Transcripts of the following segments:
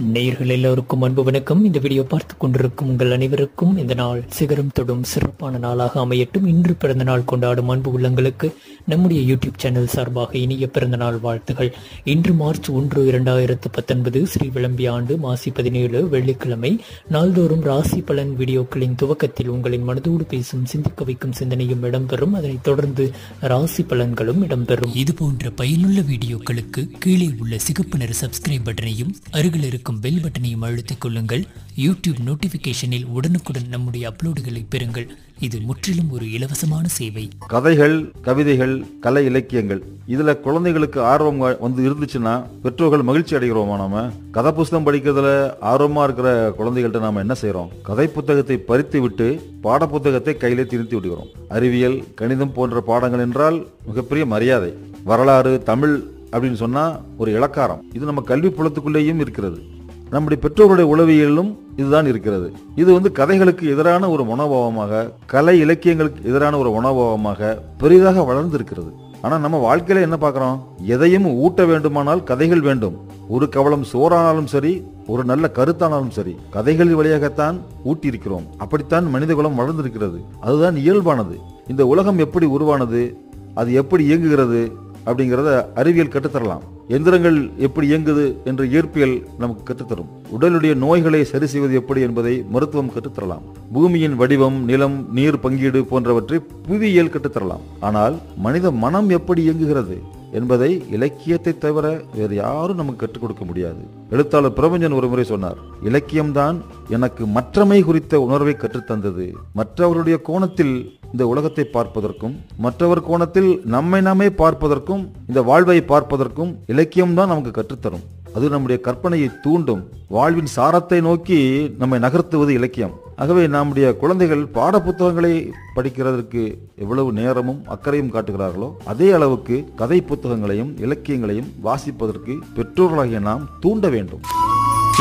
நேயர்கள் எல்லோருக்கும் அன்பு வணக்கம் இந்த வீடியோ பார்த்து கொண்டிருக்கும் உங்கள் அனைவருக்கும் இந்த நாள் சிகரம் தொடும் சிறப்பான நாளாக அமையட்டும். இன்று பிறந்த நாள் கொண்டாடும் அன்பு உள்ளங்களுக்கு நம்முடைய யூடியூப் சேனல் சார்பாக இனிய பிறந்த நாள் வாழ்த்துகள். இன்று மார்ச் ஒன்று இரண்டாயிரத்து பத்தொன்பது ஸ்ரீ விளம்பி ஆண்டு மாசி பதினேழு வெள்ளிக்கிழமை. நாள்தோறும் ராசி பலன் வீடியோக்களின் துவக்கத்தில் உங்களின் மனதோடு பேசும் சிந்திக்க வைக்கும் சிந்தனையும் இடம்பெறும். அதனைத் தொடர்ந்து ராசி பலன்களும் இடம்பெறும். இது போன்ற பயனுள்ள வீடியோக்களுக்கு கீழே உள்ள சிகப்பு நிற சப்ஸ்கிரைப் பட்டனையும் அருகில் இருக்கும் பெல் பட்டனையும் அழுத்திக் கொள்ளுங்கள். யூடியூப் நோட்டிபிகேஷனில் உடனுக்குடன் நம்முடைய அப்லோடுகளை பெறுங்கள். இது முற்றிலும் ஒரு இலவசமான சேவை. கதைகள் கவிதைகள் கலை இலக்கியங்கள். இதுல குழந்தைகளுக்கு ஆர்வம் வந்து இருந்துச்சுன்னா பெற்றோர்கள் மகிழ்ச்சி அடைகிறோமா நாம? கதை புஸ்தகம் படிக்கிறதுல ஆர்வமா இருக்கிற குழந்தைகள்ட்ட நாம என்ன செய்யறோம் கதை புத்தகத்தை பறித்து விட்டு பாட புத்தகத்தை கையிலே திருத்தி விடுகிறோம். அறிவியல் கணிதம் போன்ற பாடங்கள் என்றால் மிகப்பெரிய மரியாதை. வரலாறு தமிழ் அப்படின்னு சொன்னா ஒரு இலக்காரம். இது நம்ம கல்வி புலத்துக்குள்ளேயும் இருக்கிறது. நம்முடைய பெற்றோருடைய உளவியலும் இதுதான் இருக்கிறது. இது வந்து கதைகளுக்கு எதிரான ஒரு மனோபாவமாக கலை இலக்கியங்களுக்கு எதிரான ஒரு மனோபாவமாக பெரிதாக வளர்ந்திருக்கிறது. ஆனால் நம்ம வாழ்க்கையில என்ன பார்க்குறோம்? எதையும் ஊட்ட வேண்டுமானால் கதைகள் வேண்டும். ஒரு கவலம் சோறானாலும் சரி ஒரு நல்ல கருத்தானாலும் சரி கதைகள் வழியாகத்தான் ஊட்டி இருக்கிறோம் அப்படித்தான் மனித குலம் வளர்ந்திருக்கிறது. அதுதான் இயல்பானது. இந்த உலகம் எப்படி உருவானது? அது எப்படி இயங்குகிறது? அப்படிங்கிறத அறிவியல் கற்றுத்தரலாம். எந்திரங்கள் எப்படி இயங்குது என்று இயற்பியல் நமக்கு கற்றுத்தரும். உடலுடைய நோய்களை சரி செய்வது எப்படி என்பதை மருத்துவம் கற்றுத்தரலாம். பூமியின் வடிவம் நிலம் நீர் பங்கீடு போன்றவற்றை புவியியல் கற்றுத்தரலாம். ஆனால் மனித மனம் எப்படி இயங்குகிறது என்பதை இலக்கியத்தை தவிர வேறு யாரும் நமக்கு கற்றுக் கொடுக்க முடியாது. எழுத்தாளர் பிரபஞ்சன் ஒரு முறை சொன்னார் இலக்கியம்தான் எனக்கு மற்றமை குறித்த உணர்வை கற்றுத்தந்தது. மற்றவருடைய கோணத்தில் இந்த உலகத்தை பார்ப்பதற்கும் மற்றவர் கோணத்தில் நம்மை நாமே பார்ப்பதற்கும் இந்த வாழ்வை பார்ப்பதற்கும் இலக்கியம்தான் நமக்கு கற்றுத்தரும். அது நம்முடைய கற்பனையை தூண்டும் வாழ்வின் சாரத்தை நோக்கி நம்மை நகர்த்துவது இலக்கியம். ஆகவே நம்முடைய குழந்தைகள் பாட புத்தகங்களை படிக்கிறதற்கு எவ்வளவு நேரமும் அக்கறையும் காட்டுகிறார்களோ அதே அளவுக்கு கதை புத்தகங்களையும் இலக்கியங்களையும் வாசிப்பதற்கு பெற்றோர்களாகிய நாம் தூண்ட வேண்டும்.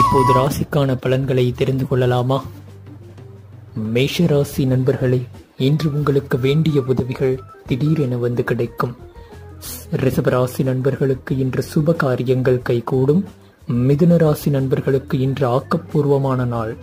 இப்போது ராசிக்கான பலன்களை தெரிந்து கொள்ளலாமா? மேஷ ராசி நண்பர்களே இன்று உங்களுக்கு வேண்டிய உதவிகள் திடீரென வந்து கிடைக்கும். ரிசபராசி நண்பர்களுக்கு இன்று சுப காரியங்கள் கைகூடும். மிதுன ராசி நண்பர்களுக்கு இன்று ஆக்கப்பூர்வமான நாள்.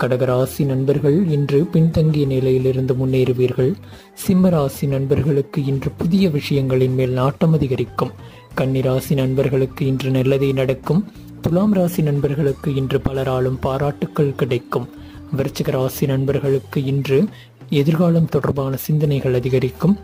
கடகராசி நண்பர்கள் இன்று பின்தங்கிய நிலையிலிருந்து முன்னேறுவீர்கள். சிம்ம ராசி நண்பர்களுக்கு இன்று புதிய விஷயங்களின் மேல் நாட்டம் அதிகரிக்கும். கன்னிராசி நண்பர்களுக்கு இன்று நல்லதே நடக்கும். துலாம் ராசி நண்பர்களுக்கு இன்று பலராலும் பாராட்டுக்கள் கிடைக்கும். விருச்சிக ராசி நண்பர்களுக்கு இன்று எதிர்காலம் தொடர்பான சிந்தனைகள் அதிகரிக்கும்.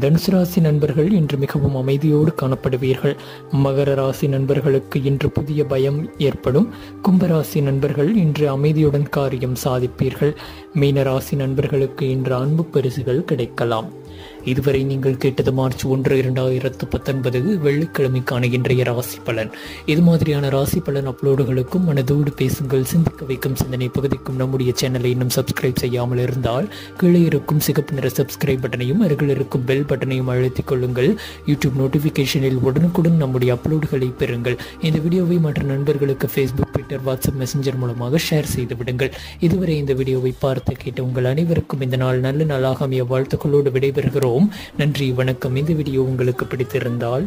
தனுசு ராசி நண்பர்கள் இன்று மிகவும் அமைதியோடு காணப்படுவீர்கள். மகர ராசி நண்பர்களுக்கு இன்று புதிய பயம் ஏற்படும். கும்பராசி நண்பர்கள் இன்று அமைதியுடன் காரியம் சாதிப்பீர்கள். மீன ராசி நண்பர்களுக்கு இன்று அன்பு பரிசுகள் கிடைக்கலாம். இதுவரை நீங்கள் கேட்டது மார்ச் ஒன்று இரண்டாயிரத்து பத்தொன்பது வெள்ளிக்கிழமைக்கான இன்றைய ராசி பலன். இது மாதிரியான ராசி பலன் அப்லோடுகளுக்கும் மனதோடு பேசுங்கள் சிந்திக்க வைக்கும் சிந்தனை பகுதிக்கும் நம்முடைய சேனலை இன்னும் சப்ஸ்கிரைப் செய்யாமல் இருந்தால் கீழே இருக்கும் சிகப்பு நிற சப்ஸ்கிரைப் பட்டனையும் அருகில் இருக்கும் பெல் பட்டனையும் அழுத்திக் கொள்ளுங்கள். யூடியூப் நோட்டிஃபிகேஷனில் உடனுக்குடன் நம்முடைய அப்லோடுகளை பெறுங்கள். இந்த வீடியோவை மற்ற நண்பர்களுக்கு ஃபேஸ்புக் ட்விட்டர் வாட்ஸ்அப் மெசஞ்சர் மூலமாக ஷேர் செய்து விடுங்கள். இதுவரை இந்த வீடியோவை பார்த்து கேட்ட உங்கள் அனைவருக்கும் இந்த நாள் நல்ல நாளாக அமைய வாழ்த்துக்களோடு விடைபெறுகிறோம் நன்றி வணக்கம். இந்த வீடியோ உங்களுக்கு பிடித்திருந்தால்